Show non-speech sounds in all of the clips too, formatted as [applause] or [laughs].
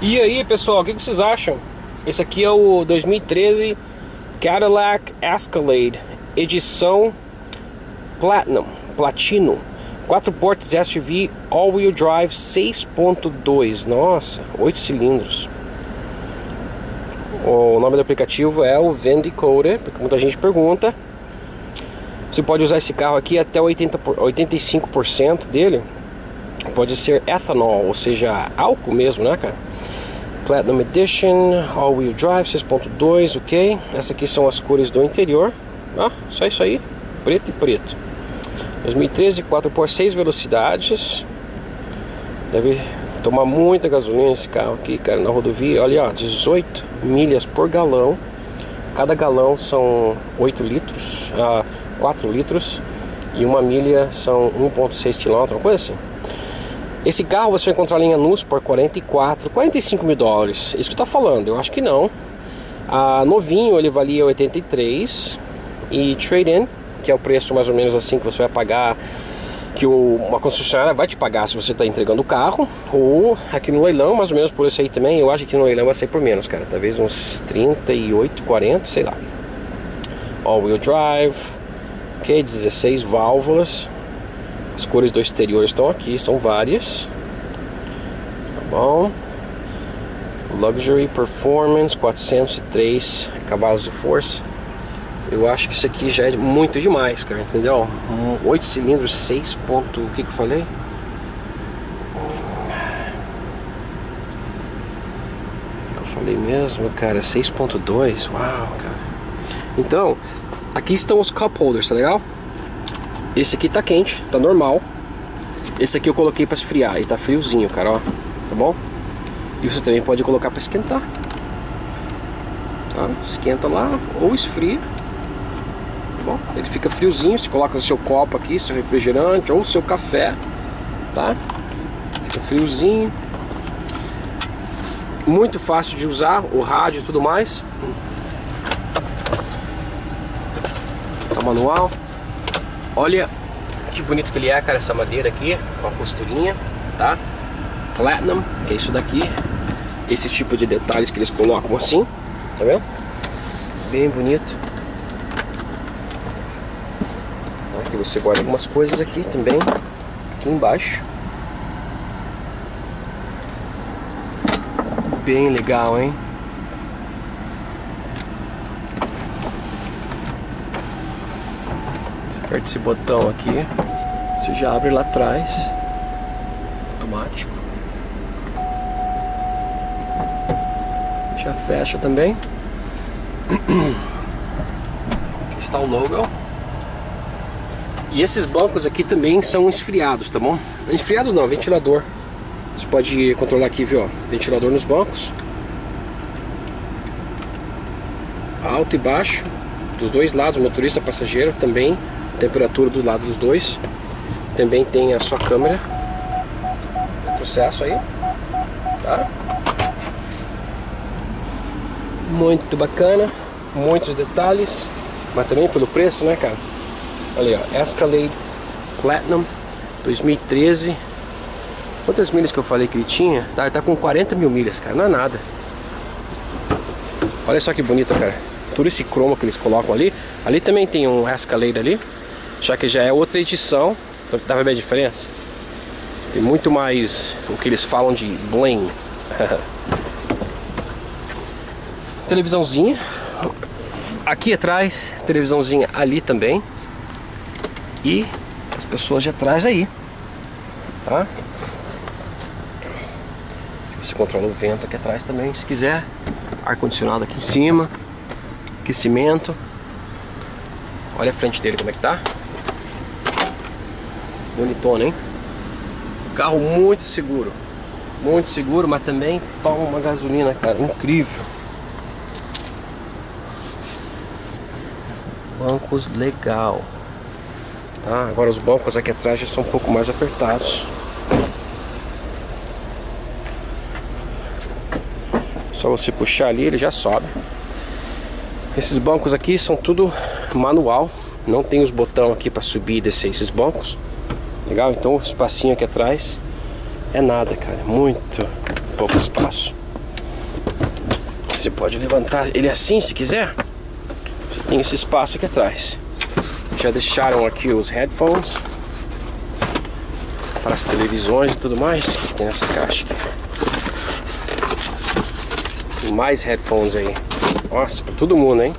E aí, pessoal, o que vocês acham? Esse aqui é o 2013 Cadillac Escalade, edição Platinum, Platino. 4 portas SUV all-wheel drive 6.2. Nossa, 8 cilindros. O nome do aplicativo é o Vendicoder, porque muita gente pergunta. Você pode usar esse carro aqui até 80 por- 85% dele. Pode ser ethanol, ou seja, álcool mesmo, né, cara? Platinum Edition, all-wheel drive 6.2, ok. Essas aqui são as cores do interior. Ah, só isso aí, preto e preto. 2013, 4 por 6 velocidades. Deve tomar muita gasolina esse carro aqui, cara, na rodovia. Olha, ó, 18 milhas por galão. Cada galão são 8 litros, ah, 4 litros. E uma milha são 1,6 km, uma coisa assim. Esse carro você vai encontrar a linha NUS por 44, 45 mil dólares. Isso que eu tô falando, eu acho que não. A novinho ele valia 83 e trade-in, que é o preço mais ou menos assim que você vai pagar, que o- uma concessionária vai te pagar se você está entregando o carro, ou aqui no leilão, mais ou menos por isso aí também. Eu acho que no leilão vai sair por menos, cara, talvez uns 38, 40, sei lá. All-wheel drive, ok, 16 válvulas. Cores do exterior estão aqui, são várias. Tá bom. Luxury Performance 403 cavalos de força. Eu acho que isso aqui já é muito demais, cara, entendeu? Um 8 cilindros, 6 ponto... O que que eu falei? Eu falei mesmo, cara? 6.2, uau, cara. Então, aqui estão os cup holders, tá legal? Esse aqui tá quente, tá normal. Esse aqui eu coloquei para esfriar e tá friozinho, cara, ó. Tá bom? E você também pode colocar para esquentar. Tá? Esquenta lá ou esfria. Tá bom? Ele fica friozinho, você coloca o seu copo aqui, seu refrigerante ou seu café, tá? Fica friozinho. Muito fácil de usar, o rádio e tudo mais. Tá manual. Olha que bonito que ele é, cara, essa madeira aqui, com a costurinha, tá? Platinum, é isso daqui. Esse tipo de detalhes que eles colocam assim, tá vendo? Bem bonito. Aqui você guarda algumas coisas aqui também, aqui embaixo. Bem legal, hein? Aperta esse botão aqui, você já abre lá atrás, automático. Já fecha também. Aqui está o logo. E esses bancos aqui também são esfriados, tá bom? Esfriados não, ventilador. Você pode controlar aqui, viu? Ventilador nos bancos. Alto e baixo. Dos dois lados, motorista passageiro também. Temperatura do lado dos dois. Também tem a sua câmera. Retrocesso aí. Tá? Muito bacana. Muitos detalhes. Mas também pelo preço, né, cara? Olha aí, ó. Escalade Platinum 2013. Quantas milhas que eu falei que ele tinha? Tá, ele tá com 40 mil milhas, cara. Não é nada. Olha só que bonito, cara. Todo esse cromo que eles colocam ali. Ali também tem um Escalade ali. Já que já é outra edição. Então dá pra ver a diferença? Tem muito mais o que eles falam de bling. [laughs] Televisãozinha. Aqui atrás, televisãozinha ali também. E as pessoas de atrás aí. Tá? Você controla o vento aqui atrás também, se quiser. Ar-condicionado aqui em cima. Aquecimento. Olha a frente dele como é que tá. Bonitona, hein? Carro muito seguro. Muito seguro, mas também toma uma gasolina, cara. Incrível. Bancos legal. Tá? Agora os bancos aqui atrás já são um pouco mais apertados. Só você puxar ali, ele já sobe. Esses bancos aqui são tudo manual. Não tem os botões aqui para subir e descer esses bancos. Legal? Então o espacinho aqui atrás é nada, cara. Muito, pouco espaço. Você pode levantar ele assim se quiser. Você tem esse espaço aqui atrás. Já deixaram aqui os headphones para as televisões e tudo mais. Tem essa caixa aqui. Tem mais headphones aí. Nossa, para todo mundo, hein?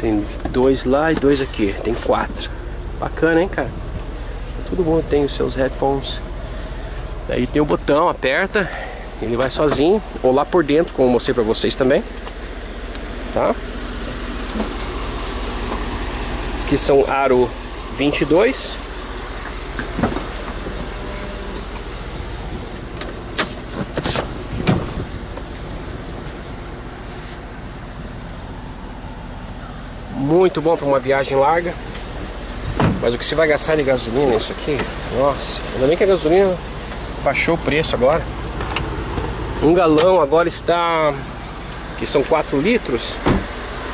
Tem dois lá e dois aqui. Tem quatro. Bacana, hein, cara? Todo mundo tem os seus headphones. Aí tem o botão, aperta, ele vai sozinho, ou lá por dentro, como eu mostrei pra vocês também. Tá? Aqui são aro 22. Muito bom para uma viagem larga. Mas o que você vai gastar de gasolina isso aqui? Nossa, ainda bem que a gasolina baixou o preço agora. Um galão agora está, que são 4 litros,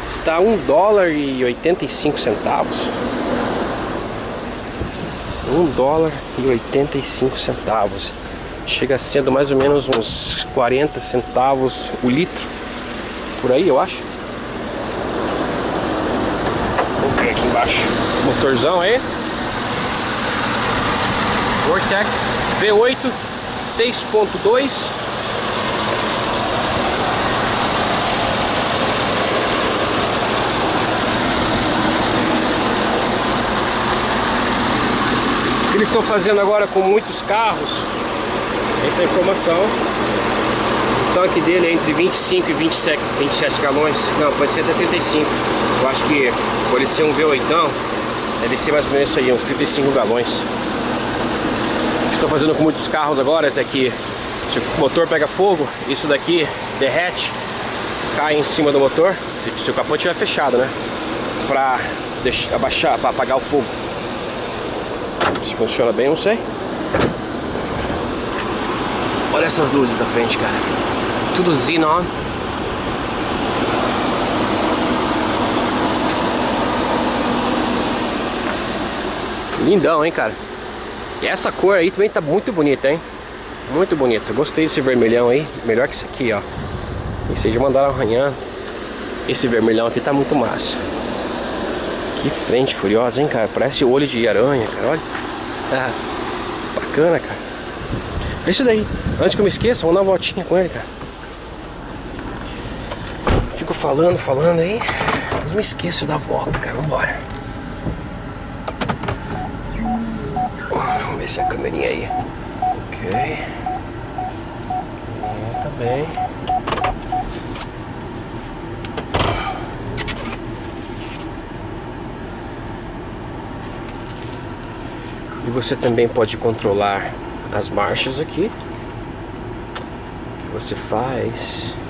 está um dólar e 85 centavos. Um dólar e 85 centavos. Chega sendo mais ou menos uns 40 centavos o litro. Por aí, eu acho. Vamos ver aqui embaixo. Motorzão aí. Vortec V8 6.2 que eles estão fazendo agora com muitos carros essa é informação o tanque dele é entre 25 e 27, 27 galões. Não, pode ser até 35 eu acho que por ele ser um V8 deve ser mais ou menos isso aí, uns 35 galões. Estou fazendo com muitos carros agora esse aqui. Se o motor pega fogo isso daqui derrete cai em cima do motor. Se, se o capô estiver fechado né? Para abaixar, para apagar o fogo. Se funciona bem, não sei. Olha essas luzes da frente, cara. Tudo Xenon. Lindão, hein, cara. E essa cor aí também tá muito bonita, hein. Muito bonita. Gostei desse vermelhão aí. Melhor que esse aqui, ó. Esse aí já mandaram arranhar. Esse vermelhão aqui tá muito massa. Que frente furiosa, hein, cara. Parece olho de aranha, cara. Olha. Ah, bacana, cara. É isso daí. Antes que eu me esqueça, vamos dar uma voltinha com ele, cara. Falando, falando aí. Não me esqueço da volta, cara. Vambora. Vamos ver se a câmerinha aí. Ok. tá bem. E você também pode controlar as marchas aqui. Que você faz.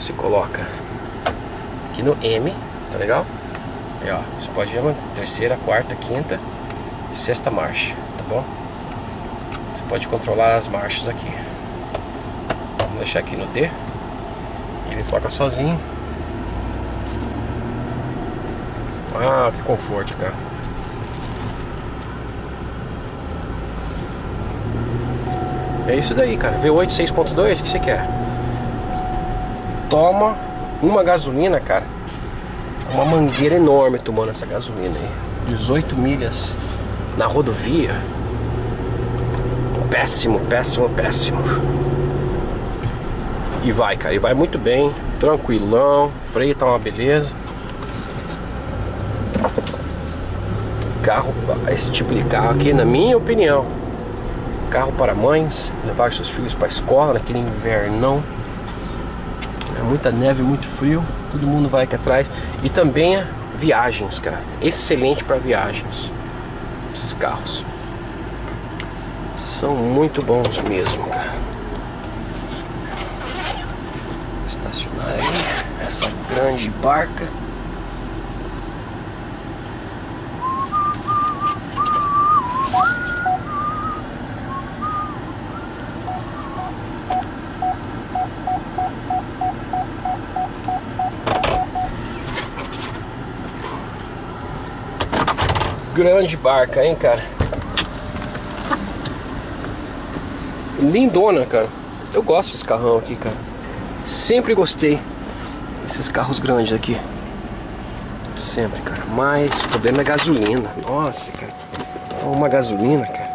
Você coloca aqui no M, tá legal? Aí, ó, você pode ir terceira, quarta, quinta e sexta marcha, tá bom? Você pode controlar as marchas aqui. Vamos deixar aqui no D. Ele toca sozinho. Ah, que conforto, cara. É isso daí, cara. V8 6.2, o que você quer? Toma uma gasolina, cara. Uma mangueira enorme tomando essa gasolina aí. 18 milhas na rodovia. Péssimo, péssimo, péssimo. E vai, cara. E vai muito bem. Tranquilão. Freio tá uma beleza. Carro, esse tipo de carro aqui, na minha opinião, carro para mães, levar seus filhos para a escola naquele invernão. É muita neve, muito frio, todo mundo vai aqui atrás. E também viagens, cara. Excelente para viagens. Esses carros. São muito bons mesmo, cara. Estacionar aí essa grande barca. Grande barca, hein, cara? Lindona, cara. Eu gosto desse carrão aqui, cara. Sempre gostei desses carros grandes aqui. Sempre, cara. Mas o problema é gasolina. Nossa, cara. Uma gasolina, cara.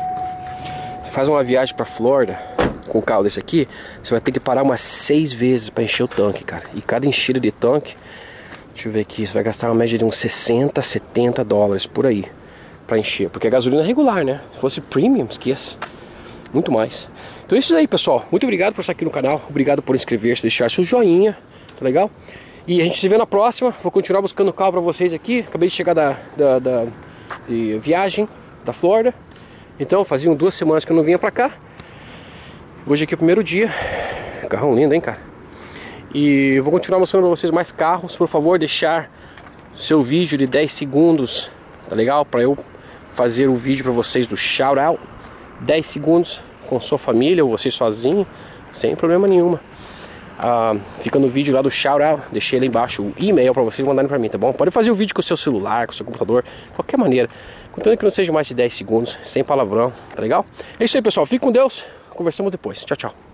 Você faz uma viagem pra Flórida com um carro desse aqui, você vai ter que parar umas seis vezes para encher o tanque, cara. E cada enchida de tanque, deixa eu ver aqui, você vai gastar uma média de uns 60, 70 dólares por aí para encher. Porque a gasolina é regular, né? Se fosse premium, esqueça. Muito mais. Então é isso aí, pessoal. Muito obrigado por estar aqui no canal. Obrigado por inscrever-se, deixar seu joinha. Tá legal? E a gente se vê na próxima. Vou continuar buscando carro para vocês aqui. Acabei de chegar da, da, da de viagem da Flórida. Então faziam duas semanas que eu não vinha para cá. Hoje aqui é o primeiro dia. Carrão lindo, hein, cara? E vou continuar mostrando pra vocês mais carros. Por favor, deixar seu vídeo de 10 segundos, tá legal? Para eu fazer o vídeo para vocês do shout out. 10 segundos com sua família ou você sozinho, sem problema nenhuma. Ah, fica no vídeo lá do shout out, deixei lá embaixo o e-mail para vocês mandarem para mim, tá bom? Pode fazer o vídeo com o seu celular, com o seu computador, qualquer maneira. Contanto que não seja mais de 10 segundos, sem palavrão, tá legal? É isso aí, pessoal. Fique com Deus. Conversamos depois. Tchau, tchau.